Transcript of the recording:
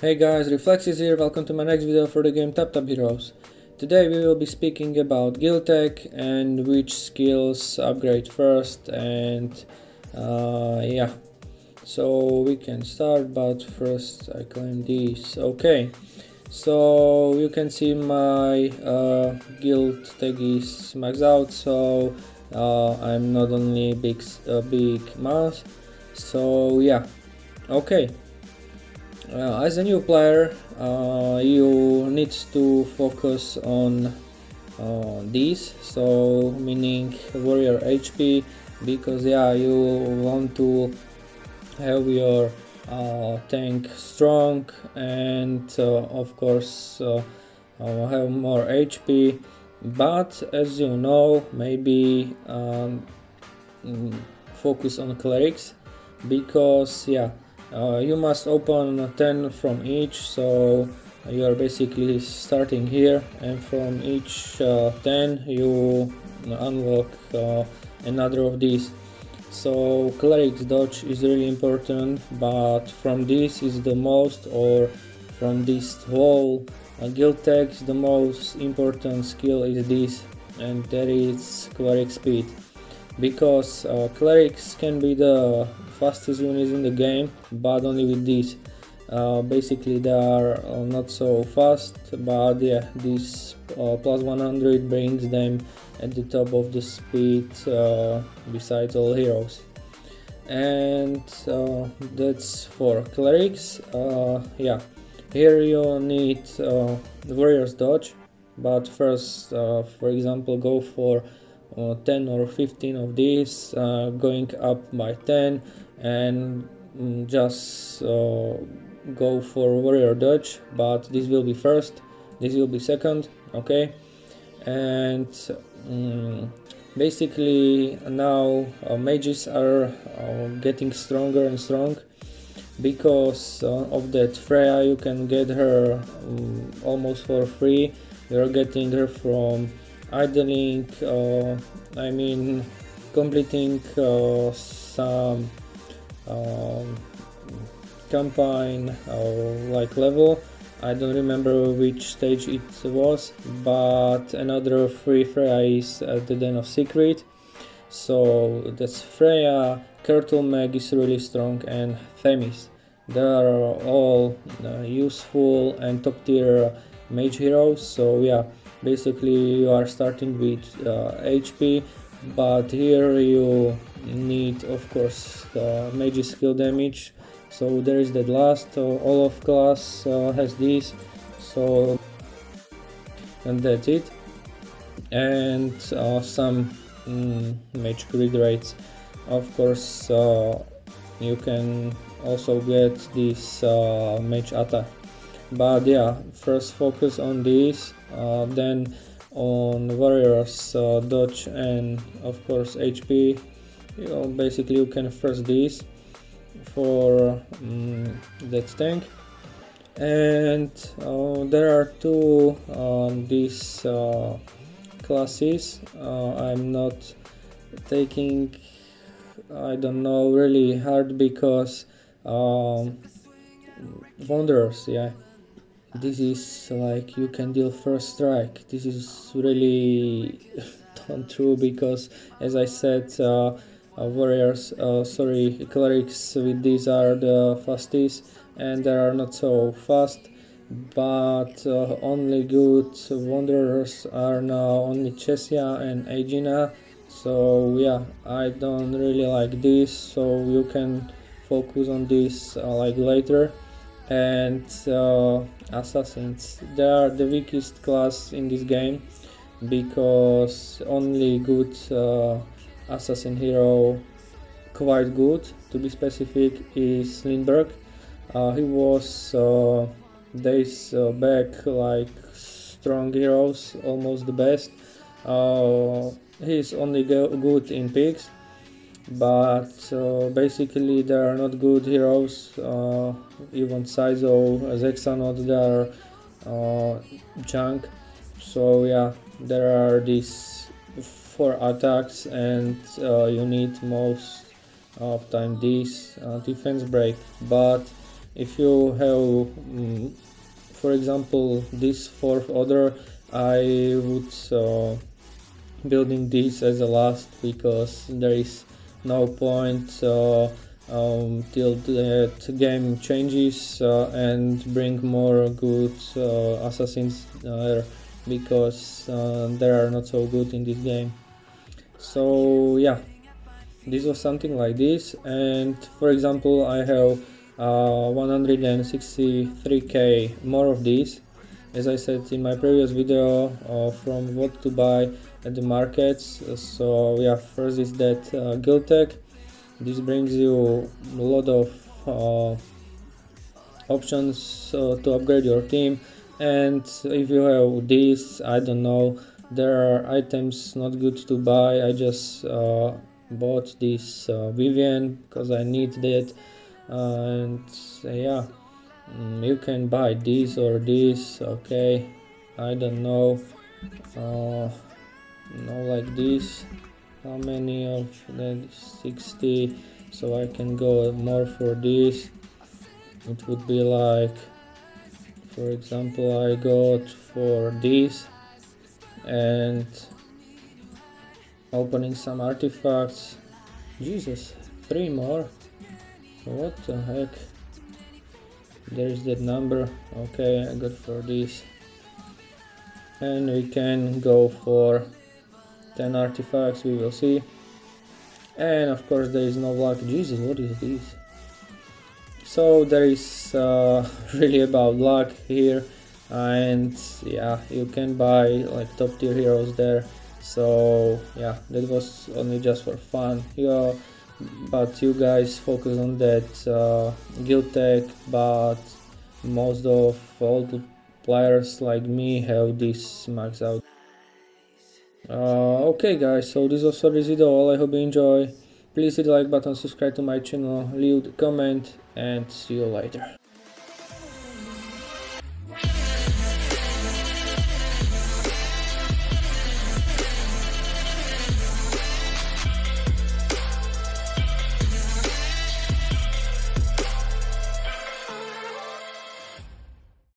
Hey guys, Reflexes here, welcome to my next video for the game Taptap Heroes. Today we will be speaking about guild tech and which skills upgrade first and uh, yeah. So we can start but first I claim these. Okay, so you can see my uh, guild tech is maxed out so uh, I'm not only big, uh, big mouse. So yeah, okay uh, as a new player uh, you need to focus on uh, these so meaning warrior HP because yeah you want to have your uh, tank strong and uh, of course uh, have more HP but as you know maybe um, mm, focus on clerics because yeah you must open 10 from each so you are basically starting here and from each uh, 10 you unlock uh, another of these. So cleric's dodge is really important but from this is the most or from this whole uh, guild tech's the most important skill is this and that is cleric speed because uh, clerics can be the fastest units in the game but only with these uh, basically they are uh, not so fast but yeah this uh, plus 100 brings them at the top of the speed uh, besides all heroes. And that's for clerics. Yeah. Here you need the warrior's dodge but first for example go for uh, 10 or 15 of these uh, going up by 10 and mm, just uh, go for warrior dodge but this will be first this will be second okay? And um, basically now uh, mages are uh, getting stronger and strong because uh, of that Freya you can get her um, almost for free. You're getting her from idling uh, I mean completing uh, some um, campaign or like level. I don't remember which stage it was but another free Freya is at the Den of Secret. So that's Freya, Turtle Mag is really strong and Themis. They are all uh, useful and top tier mage heroes so yeah basically you are starting with uh, HP but here you need of course the mage skill damage. So there is that last uh, of class uh, has this. So and that's it. And uh, some mm, mage grid rates of course uh, you can also get this uh, mage attack but yeah first focus on this. uh, then on warriors uh, dodge and of course hp you know, basically you can first this for um, that tank. And uh, there are two on these uh, classes. Uh, i'm not taking i don't know really hard because um, wanderers yeah this is like you can deal first strike. This is really not true because as i said uh, uh, warriors uh, sorry clerics with these are the fastest and they are not so fast but uh, only good wanderers are now only chesia and aegina. So yeah i don't really like this so you can focus on this uh, like later and assassins. They are the weakest class in this game because only good uh, assassin hero quite good to be specific is Lindbergh. Uh, he was uh, days uh, back like strong heroes almost the best. Uh, he's only go good in peaks but uh, basically they are not good heroes uh, even Saizo, Zexanot they are uh, junk so yeah there are these four attacks and you need most of time this defense break. But if you have um, for example this fourth order I would uh, building this as a last because there is no point um, till that game changes uh, and bring more good uh, assassins because uh, they are not so good in this game. So yeah. This was something like this and for example I have uh, 163k more of these as I said in my previous video uh, from what to buy at the markets so yeah first is that uh, Guildtech this brings you a lot of uh, options uh, to upgrade your team. And if you have this I don't know there are items not good to buy. I just uh, bought this uh, Vivian because I need that. And yeah mm, you can buy this or this okay. I don't know. Uh, no like this. How many of that 60 so I can go more for this. It would be like for example I got for this and opening some artifacts. Jesus three more? What the heck there is that number. Okay I got for this. And we can go for 10 artifacts we will see. And of course there is no luck. Jesus what is this? So there is uh, really about luck here. And yeah you can buy like top tier heroes there. So yeah that was only just for fun. Yeah but you guys focus on that uh, guild tech but most of all the players like me have this max out. Uh, okay guys so this was for this video. All i hope you enjoy. Please hit the like button subscribe to my channel leave a comment and see you later